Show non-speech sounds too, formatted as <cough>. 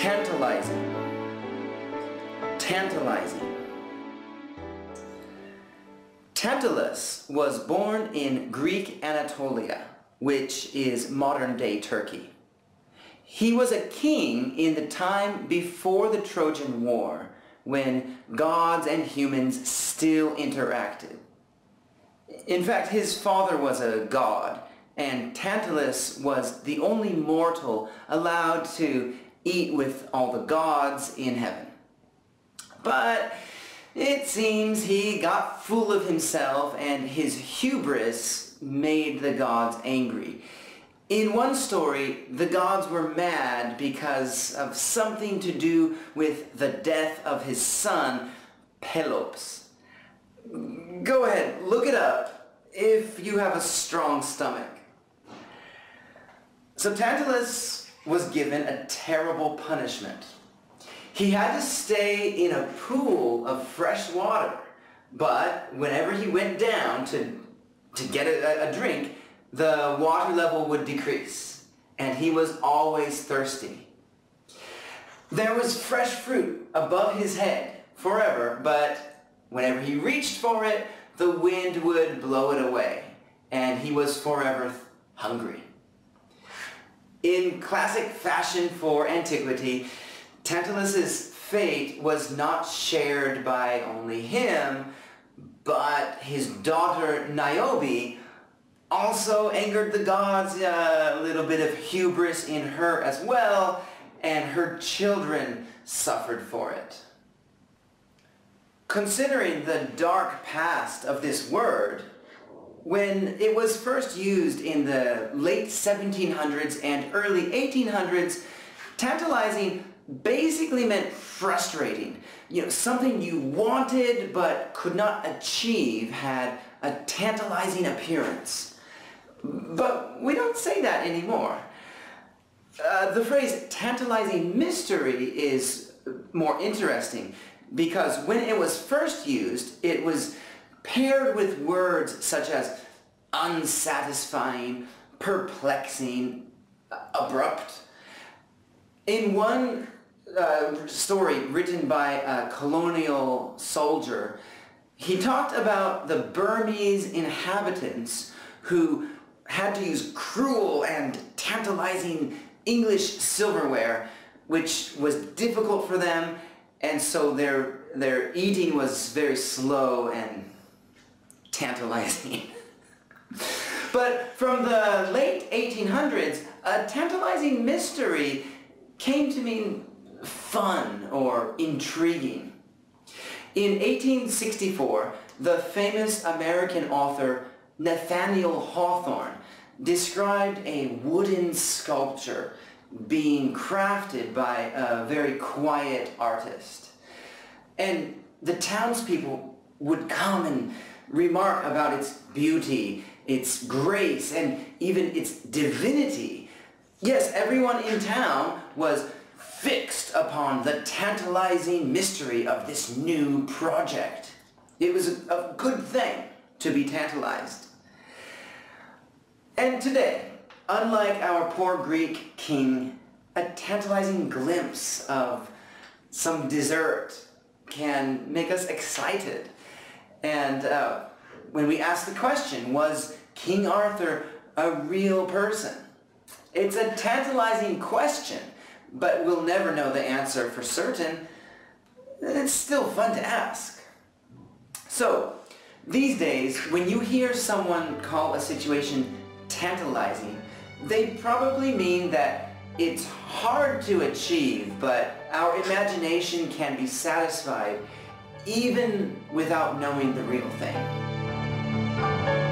Tantalizing. Tantalizing. Tantalus was born in Greek Anatolia, which is modern-day Turkey. He was a king in the time before the Trojan War, when gods and humans still interacted. In fact, his father was a god, and Tantalus was the only mortal allowed to eat with all the gods in heaven. But it seems he got full of himself and his hubris made the gods angry. In one story, the gods were mad because of something to do with the death of his son, Pelops. Go ahead, look it up if you have a strong stomach. So Tantalus was given a terrible punishment. He had to stay in a pool of fresh water, but whenever he went down to, to get a, a drink, the water level would decrease, and he was always thirsty. There was fresh fruit above his head forever, but whenever he reached for it, the wind would blow it away, and he was forever hungry. In classic fashion for antiquity, Tantalus's fate was not shared by only him, but his daughter Niobe also angered the gods, uh, a little bit of hubris in her as well, and her children suffered for it. Considering the dark past of this word, when it was first used in the late 1700s and early 1800s, tantalizing basically meant frustrating. You know, something you wanted but could not achieve had a tantalizing appearance. But we don't say that anymore. Uh, the phrase tantalizing mystery is more interesting because when it was first used, it was paired with words such as unsatisfying, perplexing, abrupt. In one uh, story written by a colonial soldier, he talked about the Burmese inhabitants who had to use cruel and tantalizing English silverware, which was difficult for them, and so their, their eating was very slow and tantalizing. <laughs> but from the late 1800s, a tantalizing mystery came to mean fun or intriguing. In 1864, the famous American author Nathaniel Hawthorne described a wooden sculpture being crafted by a very quiet artist. And the townspeople would come and remark about its beauty, its grace, and even its divinity. Yes, everyone in town was fixed upon the tantalizing mystery of this new project. It was a, good thing to be tantalized. And today, unlike our poor Greek king, a tantalizing glimpse of some dessert can make us excited. And uh, when we ask the question, was King Arthur a real person? It's a tantalizing question, but we'll never know the answer for certain. It's still fun to ask. So, these days, when you hear someone call a situation tantalizing, they probably mean that it's hard to achieve, but our imagination can be satisfied even without knowing the real thing.